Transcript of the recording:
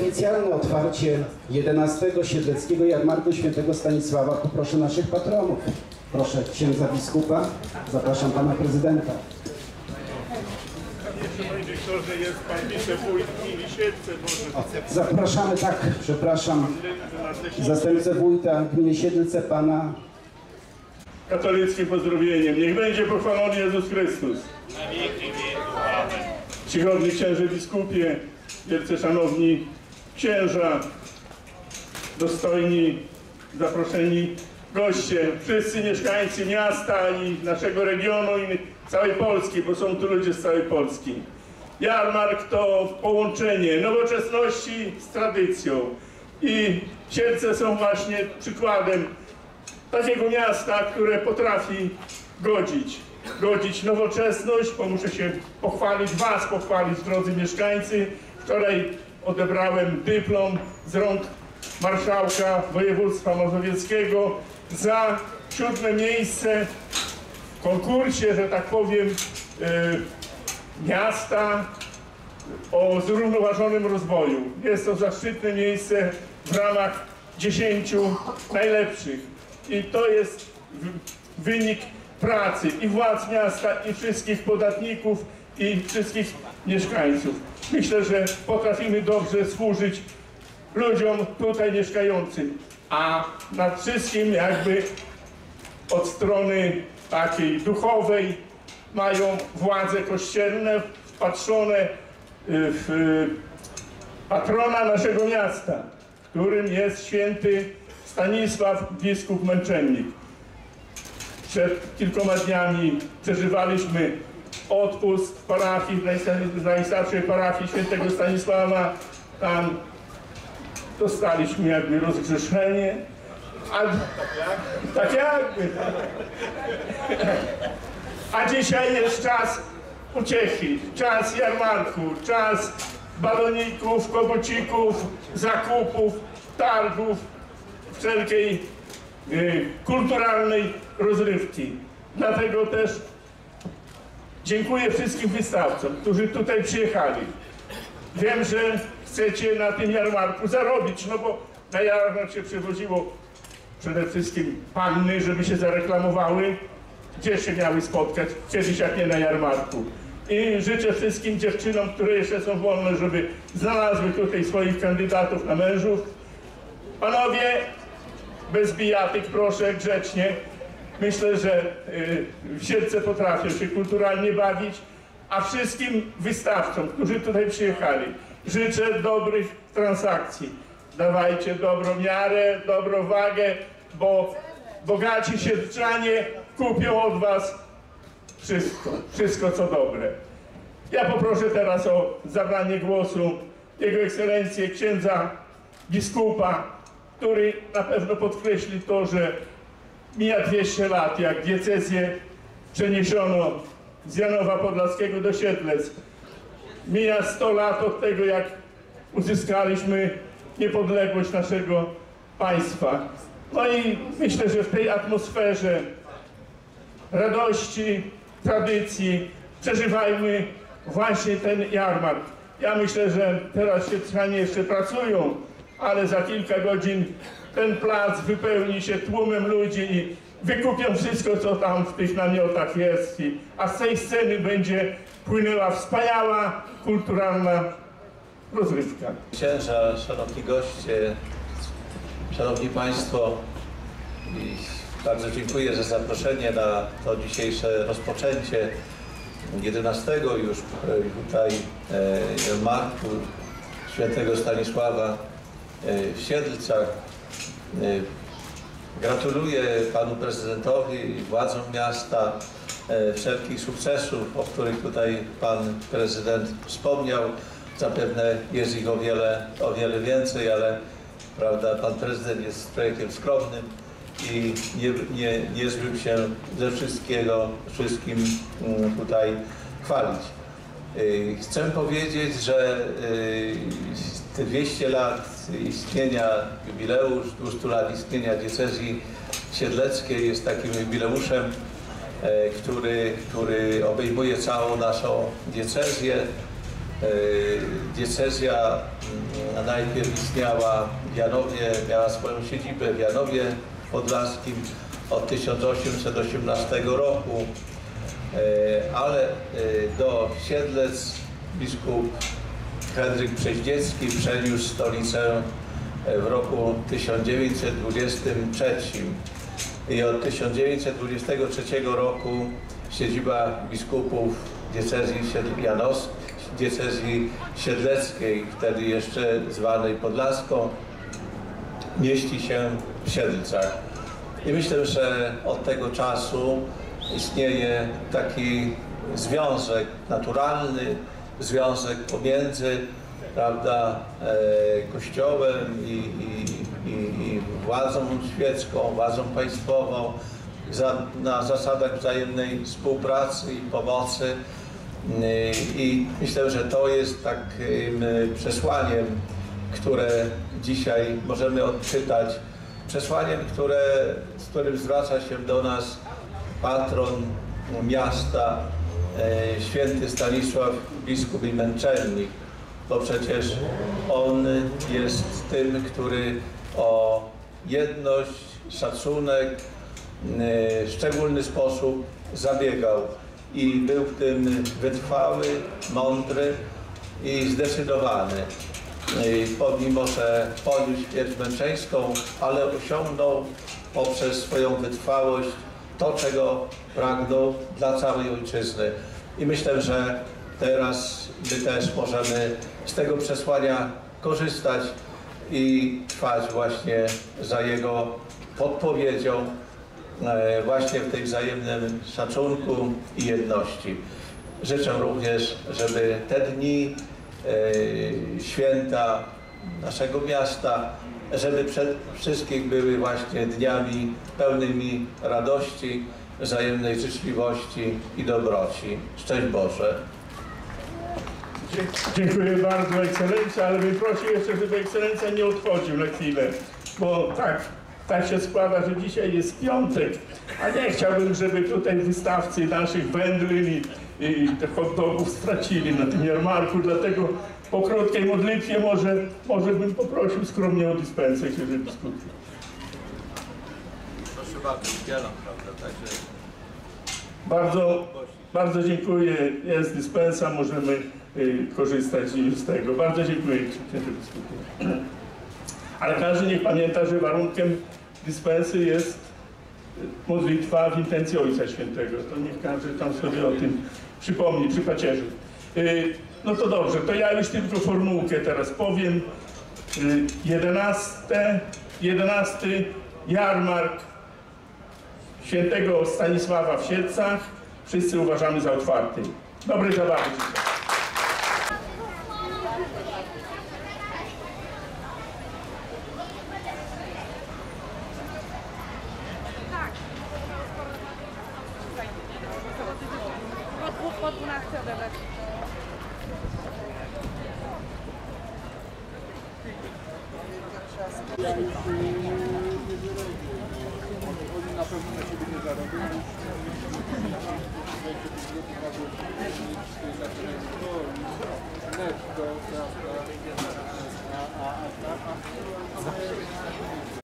oficjalne otwarcie 11 Siedleckiego Jarmarku Świętego Stanisława poproszę naszych patronów. Proszę księdza biskupa, zapraszam pana prezydenta. Zapraszamy, tak, przepraszam, zastępcę wójta gminy Siedlce, pana katolickim pozdrowieniem. Niech będzie pochwalony Jezus Chrystus. Czcigodny księże biskupie, wielce szanowni księża, dostojni, zaproszeni goście, wszyscy mieszkańcy miasta i naszego regionu i całej Polski, bo są tu ludzie z całej Polski. Jarmark to połączenie nowoczesności z tradycją i Siedlce są właśnie przykładem takiego miasta, które potrafi godzić. Godzić nowoczesność, bo muszę się pochwalić, Was pochwalić, drodzy mieszkańcy. Wczoraj odebrałem dyplom z rąk marszałka województwa mazowieckiego za siódme miejsce w konkursie, że tak powiem, y, miasta o zrównoważonym rozwoju. Jest to zaszczytne miejsce w ramach 10 najlepszych. I to jest wynik pracy i władz miasta, i wszystkich podatników, i wszystkich mieszkańców. Myślę, że potrafimy dobrze służyć ludziom tutaj mieszkającym, a nad wszystkim jakby od strony takiej duchowej mają władze kościelne wpatrzone y, w patrona naszego miasta, którym jest święty Stanisław biskup męczennik. Przed kilkoma dniami przeżywaliśmy odpust parafii, w najsta- w najstarszej parafii świętego Stanisława. Tam dostaliśmy jakby rozgrzeszenie. A, tak jakby. A dzisiaj jest czas uciechy, czas jarmarku, czas baloników, kogocików, zakupów, targów, wszelkiej y, kulturalnej rozrywki. Dlatego też dziękuję wszystkim wystawcom, którzy tutaj przyjechali. Wiem, że chcecie na tym jarmarku zarobić, no bo na jarmark się przywoziło przede wszystkim panny, żeby się zareklamowały, gdzie się miały spotkać, kiedyś jak nie na jarmarku. I życzę wszystkim dziewczynom, które jeszcze są wolne, żeby znalazły tutaj swoich kandydatów na mężów. Panowie, bez bijatyk proszę, grzecznie. Myślę, że y, w Siedlce potrafią się kulturalnie bawić, a wszystkim wystawcom, którzy tutaj przyjechali, życzę dobrych transakcji. Dawajcie dobrą miarę, dobrą wagę, bo bogaci siedlczanie kupią od was wszystko, wszystko co dobre. Ja poproszę teraz o zabranie głosu Jego Ekscelencję księdza biskupa, który na pewno podkreśli to, że mija 200 lat, jak diecezję przeniesiono z Janowa Podlaskiego do Siedlec. Mija 100 lat od tego, jak uzyskaliśmy niepodległość naszego państwa. No i myślę, że w tej atmosferze radości, tradycji przeżywajmy właśnie ten jarmark. Ja myślę, że teraz Siedlczanie jeszcze pracują, ale za kilka godzin ten plac wypełni się tłumem ludzi i wykupią wszystko, co tam w tych namiotach jest. I, a z tej sceny będzie płynęła wspaniała, kulturalna rozrywka. Księża, szanowni goście, szanowni państwo, bardzo dziękuję za zaproszenie na to dzisiejsze rozpoczęcie 11 już e, tutaj e, Marku Świętego Stanisława w Siedlcach. E, Gratuluję panu prezydentowi i władzom miasta e, wszelkich sukcesów, o których tutaj pan prezydent wspomniał. Zapewne jest ich o wiele, o wiele więcej, ale prawda, pan prezydent jest człowiekiem skromnym i nie, nie, nie zbył się ze wszystkiego, wszystkim mm, tutaj chwalić. Chcę powiedzieć, że te 200 lat istnienia, jubileusz 200 lat istnienia diecezji siedleckiej jest takim jubileuszem, e, który, który obejmuje całą naszą diecezję. Diecezja mm, najpierw istniała w Janowie, miała swoją siedzibę w Janowie Podlaskim od 1818 roku, E, ale e, do Siedlec biskup Henryk Przeździecki przeniósł stolicę e, w roku 1923 i od 1923 roku siedziba biskupów diecezji Janos, diecezji siedleckiej, wtedy jeszcze zwanej Podlaską, mieści się w Siedlcach. I myślę, że od tego czasu istnieje taki związek naturalny, związek pomiędzy prawda, e, Kościołem i, i, i, i władzą świecką, władzą państwową za, na zasadach wzajemnej współpracy i pomocy. Y, I myślę, że to jest takim y, przesłaniem, które dzisiaj możemy odczytać. Przesłaniem, które, z którym zwraca się do nas patron miasta, e, święty Stanisław, biskup i męczennik, bo przecież on jest tym, który o jedność, szacunek, w szczególny sposób zabiegał i był w tym wytrwały, mądry i zdecydowany. I pomimo, że poniósł śmierć męczeńską, ale osiągnął poprzez swoją wytrwałość to, czego pragnął dla całej ojczyzny. I myślę, że teraz my też możemy z tego przesłania korzystać i trwać właśnie za jego podpowiedzią, e, właśnie w tej wzajemnym szacunku i jedności. Życzę również, żeby te dni e, święta naszego miasta, żeby przed wszystkich były właśnie dniami pełnymi radości, wzajemnej życzliwości i dobroci. Szczęść Boże. Dziękuję bardzo ekscelencja, ale bym prosił jeszcze, żeby ekscelencja nie odchodził na chwilę, bo tak, tak się składa, że dzisiaj jest piątek, a nie chciałbym, żeby tutaj wystawcy naszych wędlin i, i hot stracili na tym jarmarku, dlatego po krótkiej modlitwie może, może bym poprosił skromnie o dyspensę, księże biskupie. Proszę bardzo, zbieram, prawda, także... Bardzo, bardzo dziękuję. Jest dyspensa, możemy y, korzystać z tego. Bardzo dziękuję, księże biskupie. Ale każdy niech pamięta, że warunkiem dyspensy jest y, modlitwa w intencji Ojca Świętego. To niech każdy tam sobie o tym przypomni przy pacierzu. Y, No to dobrze, to ja już tylko formułkę teraz powiem. Y, 11, 11 jarmark świętego Stanisława w Siedlcach. Wszyscy uważamy za otwarty. Dobrej zabawy. życzę. Po, po, po 12 odebrać. Oni na pewno na siebie nie zarobią. Netto, prawda? A, a, a, a, a,